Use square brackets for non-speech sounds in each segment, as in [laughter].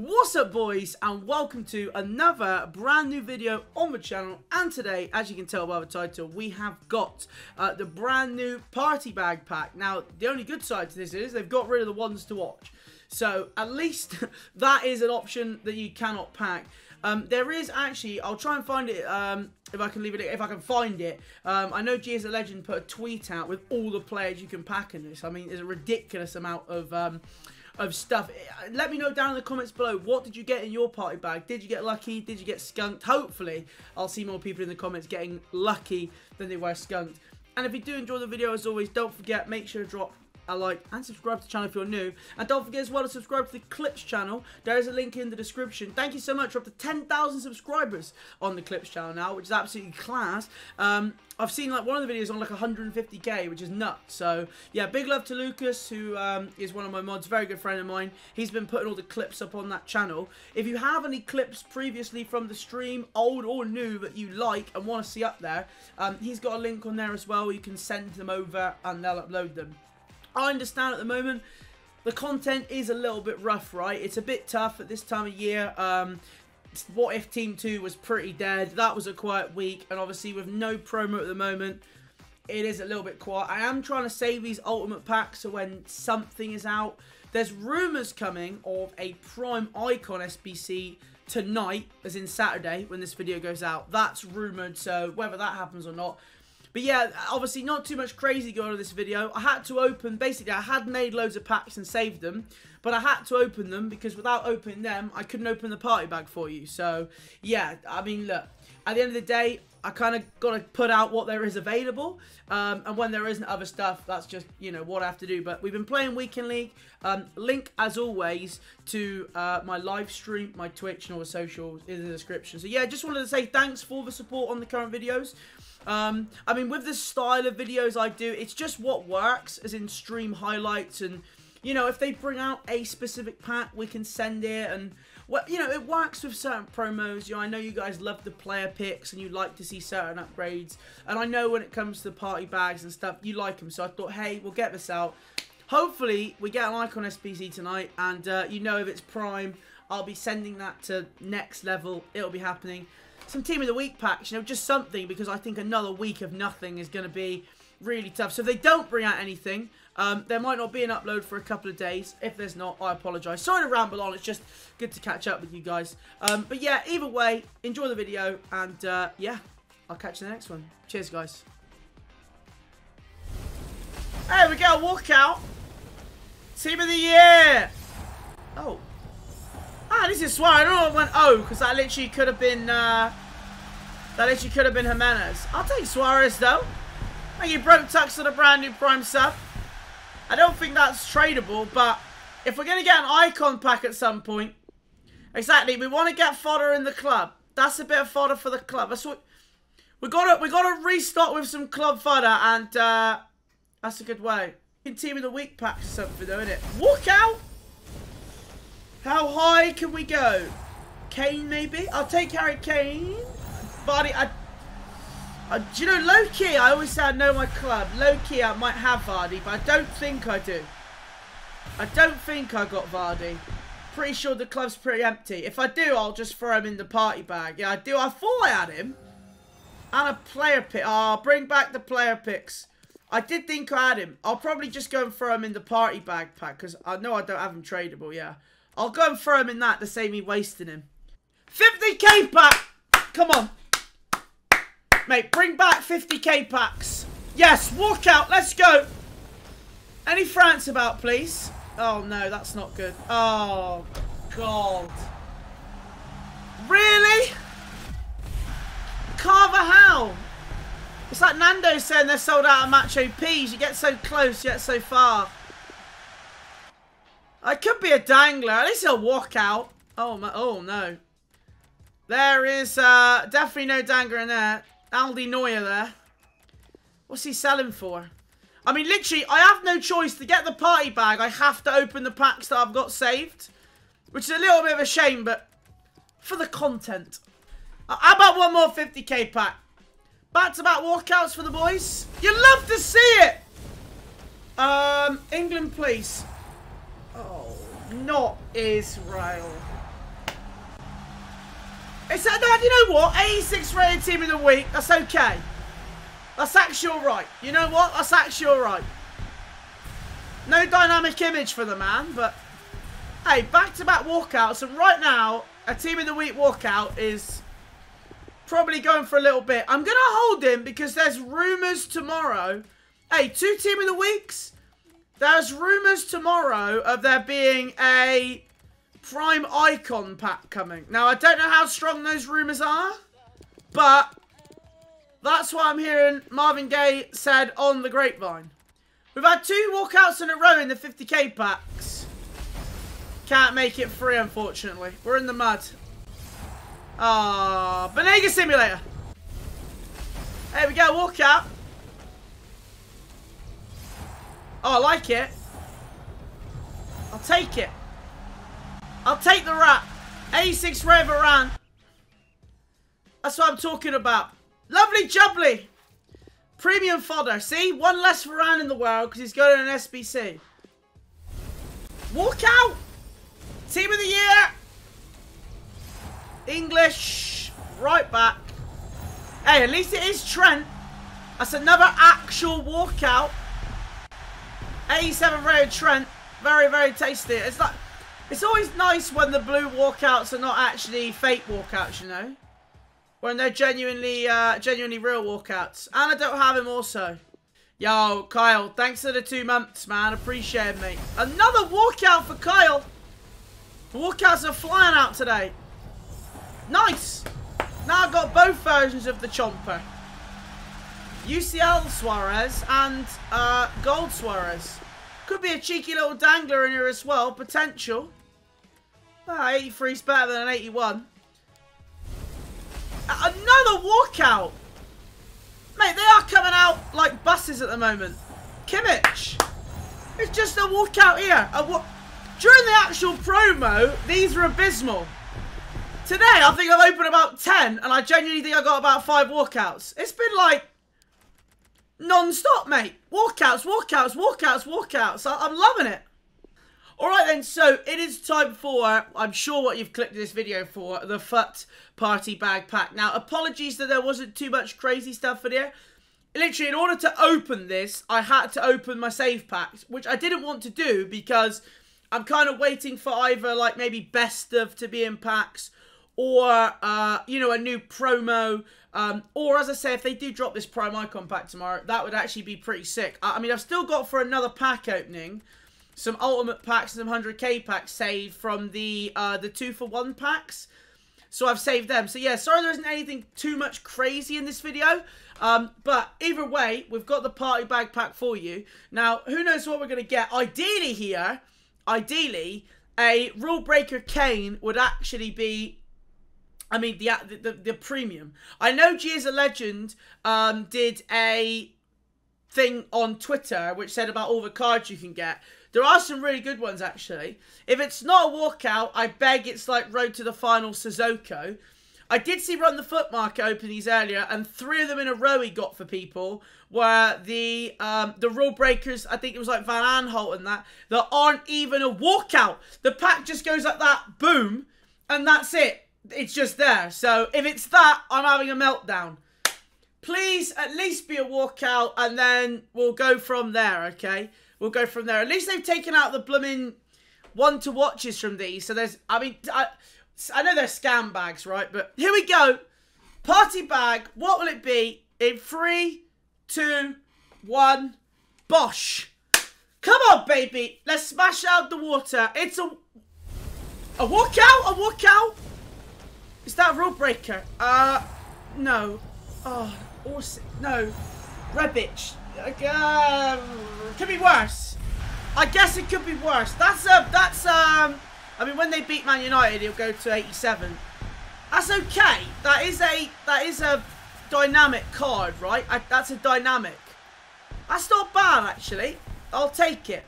What's up boys and welcome to another brand new video on the channel and today as you can tell by the title we have got uh, the brand new party bag pack. Now the only good side to this is they've got rid of the ones to watch so at least [laughs] that is an option that you cannot pack. Um, there is actually, I'll try and find it um, if I can leave it, if I can find it. Um, I know G is a Legend put a tweet out with all the players you can pack in this. I mean, there's a ridiculous amount of um, of stuff. Let me know down in the comments below. What did you get in your party bag? Did you get lucky? Did you get skunked? Hopefully, I'll see more people in the comments getting lucky than they were skunked. And if you do enjoy the video, as always, don't forget, make sure to drop a like and subscribe to the channel if you're new. And don't forget as well to subscribe to the Clips channel. There is a link in the description. Thank you so much. We're up to 10,000 subscribers on the Clips channel now, which is absolutely class. Um, I've seen like one of the videos on like 150k, which is nuts. So yeah, big love to Lucas, who um, is one of my mods, very good friend of mine. He's been putting all the clips up on that channel. If you have any clips previously from the stream, old or new, that you like and want to see up there, um, he's got a link on there as well. You can send them over and they'll upload them. I understand at the moment the content is a little bit rough, right? It's a bit tough at this time of year. Um, what if Team 2 was pretty dead? That was a quiet week, and obviously with no promo at the moment, it is a little bit quiet. I am trying to save these Ultimate Packs so when something is out, there's rumours coming of a Prime Icon SBC tonight, as in Saturday, when this video goes out. That's rumoured, so whether that happens or not, but yeah, obviously not too much crazy going on in this video. I had to open, basically I had made loads of packs and saved them. But I had to open them because without opening them, I couldn't open the party bag for you. So yeah, I mean look, at the end of the day, I kind of got to put out what there is available. Um, and when there isn't other stuff, that's just, you know, what I have to do. But we've been playing Weekend League. Um, link, as always, to uh, my live stream, my Twitch, and all the socials in the description. So, yeah, just wanted to say thanks for the support on the current videos. Um, I mean, with the style of videos I do, it's just what works, as in stream highlights and, you know, if they bring out a specific pack, we can send it and, well, you know, it works with certain promos. You know, I know you guys love the player picks and you like to see certain upgrades. And I know when it comes to the party bags and stuff, you like them. So I thought, hey, we'll get this out. Hopefully, we get an Icon SBC tonight. And, uh, you know, if it's Prime, I'll be sending that to next level. It'll be happening some Team of the Week packs, you know, just something because I think another week of nothing is going to be really tough. So if they don't bring out anything, um, there might not be an upload for a couple of days. If there's not, I apologise. Sorry to ramble on. It's just good to catch up with you guys. Um, but yeah, either way, enjoy the video. And uh, yeah, I'll catch you in the next one. Cheers, guys. There we go. Walkout. Team of the year. Oh. Ah, this is why I don't know what went oh, because that literally could have been, uh, that literally could have been Jimenez. I'll take Suarez, though. Thank you, Broke Tux, on a brand new Prime sub. I don't think that's tradable, but if we're going to get an icon pack at some point, exactly, we want to get fodder in the club. That's a bit of fodder for the club. That's what we got to we got to restock with some club fodder, and uh, that's a good way. Team of the week pack or something, though, isn't it? Walk out. How high can we go? Kane, maybe? I'll take Harry Kane. Vardy, I... Uh, do you know, low-key, I always say I know my club. Low-key, I might have Vardy, but I don't think I do. I don't think I got Vardy. Pretty sure the club's pretty empty. If I do, I'll just throw him in the party bag. Yeah, I do. I thought I had him. And a player pick. Oh, I'll bring back the player picks. I did think I had him. I'll probably just go and throw him in the party bag pack. Because I know I don't have him tradable, yeah. I'll go and throw him in that to save me wasting him. 50k pack! Come on. Mate, bring back 50k packs. Yes, walk out. Let's go. Any France about, please? Oh, no, that's not good. Oh, God. Really? Carvajal. It's like Nando saying they're sold out of Macho Peas. You get so close, yet so far. I could be a dangler. At least he'll walk out. Oh, my, oh no. There is uh, definitely no dangler in there. Aldi Neuer there. What's he selling for? I mean, literally, I have no choice. To get the party bag, I have to open the packs that I've got saved. Which is a little bit of a shame, but for the content. Uh, how about one more 50k pack? Back-to-back -back walkouts for the boys. You love to see it! Um, England, please. Oh, not Israel. It's no, you know what? 86 rated team of the week. That's okay. That's actually alright. You know what? That's actually alright. No dynamic image for the man, but hey, back-to-back -back walkouts, and right now, a team of the week walkout is probably going for a little bit. I'm going to hold him because there's rumours tomorrow. Hey, two team of the weeks. There's rumours tomorrow of there being a Prime Icon pack coming. Now, I don't know how strong those rumours are, but that's what I'm hearing Marvin Gaye said on the grapevine. We've had two walkouts in a row in the 50k packs. Can't make it free, unfortunately. We're in the mud. Ah, Banega Simulator. There we go, walkout. Oh, I like it. I'll take it. I'll take the rat. 86 Ray Varane. That's what I'm talking about. Lovely jubbly. Premium fodder. See? One less Varane in the world because he's going to an SBC. Walk out. Team of the year. English. Right back. Hey, at least it is Trent. That's another actual walkout. 87 Ray Trent. Very, very tasty. It's like... It's always nice when the blue walkouts are not actually fake walkouts, you know? When they're genuinely, uh, genuinely real walkouts. And I don't have him also. Yo, Kyle, thanks for the two months, man. Appreciate it, mate. Another walkout for Kyle. The walkouts are flying out today. Nice. Now I've got both versions of the Chomper. UCL Suarez and uh, Gold Suarez. Could be a cheeky little dangler in here as well. Potential. Ah, 83 is better than an 81. Another walkout! Mate, they are coming out like buses at the moment. Kimmich! It's just a walkout here. A wa During the actual promo, these are abysmal. Today, I think I've opened about 10, and I genuinely think I got about 5 walkouts. It's been like non-stop, mate. Walkouts, walkouts, walkouts, walkouts. I I'm loving it. Alright then, so it is time for, I'm sure what you've clicked this video for, the FUT Party Bag Pack. Now, apologies that there wasn't too much crazy stuff in here. Literally, in order to open this, I had to open my save packs, which I didn't want to do because I'm kind of waiting for either, like, maybe best of to be in packs or, uh, you know, a new promo. Um, or, as I say, if they do drop this Prime Icon pack tomorrow, that would actually be pretty sick. I mean, I've still got for another pack opening some ultimate packs and some 100k packs saved from the uh, the two for one packs. So I've saved them. So yeah, sorry there isn't anything too much crazy in this video. Um, but either way, we've got the party bag pack for you. Now, who knows what we're going to get. Ideally here, ideally, a rule breaker Kane would actually be I mean, the, the the, premium. I know G is a legend um, did a thing on Twitter which said about all the cards you can get. There are some really good ones, actually. If it's not a walkout, I beg it's like Road to the Final Sissoko. I did see RunTheFutMarket open these earlier, and three of them in a row he got for people were the um, the rule breakers. I think it was like Van Aanholt and that that aren't even a walkout. The pack just goes like that, boom, and that's it. It's just there. So if it's that, I'm having a meltdown. Please at least be a walkout, and then we'll go from there. Okay we'll go from there. At least they've taken out the blooming one to watches from these. So there's, I mean, I, I know they're scam bags, right? But here we go. Party bag. What will it be? In three, two, one, Bosch. Come on, baby. Let's smash out the water. It's a... A walkout? A walkout? Is that a rule breaker? Uh, no. Oh, No. Rebic. Um, could be worse. I guess it could be worse. That's a, that's um. I mean, when they beat Man United, it'll go to 87. That's okay. That is a that is a dynamic card, right? I, that's a dynamic. That's not bad, actually. I'll take it.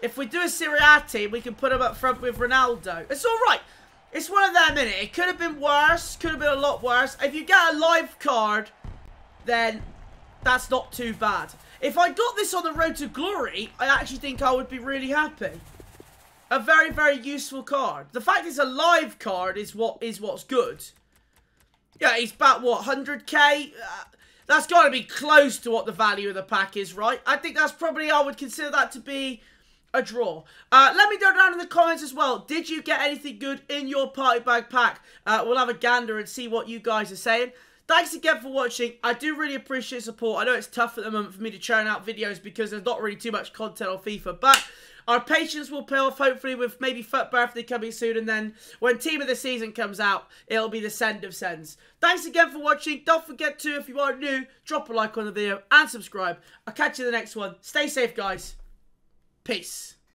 If we do a Serie A team, we can put him up front with Ronaldo. It's all right. It's one of them, innit? It could have been worse. Could have been a lot worse. If you get a live card, then that's not too bad. If I got this on the road to glory, I actually think I would be really happy. A very, very useful card. The fact it's a live card is what is what's good. Yeah, he's about, what, 100k? Uh, that's got to be close to what the value of the pack is, right? I think that's probably, I would consider that to be a draw. Uh, let me know down in the comments as well. Did you get anything good in your party bag pack? Uh, we'll have a gander and see what you guys are saying. Thanks again for watching. I do really appreciate support. I know it's tough at the moment for me to churn out videos because there's not really too much content on FIFA, but our patience will pay off, hopefully, with maybe FUT Birthday coming soon. And then when Team of the Season comes out, it'll be the send of sends. Thanks again for watching. Don't forget to, if you are new, drop a like on the video and subscribe. I'll catch you in the next one. Stay safe, guys. Peace.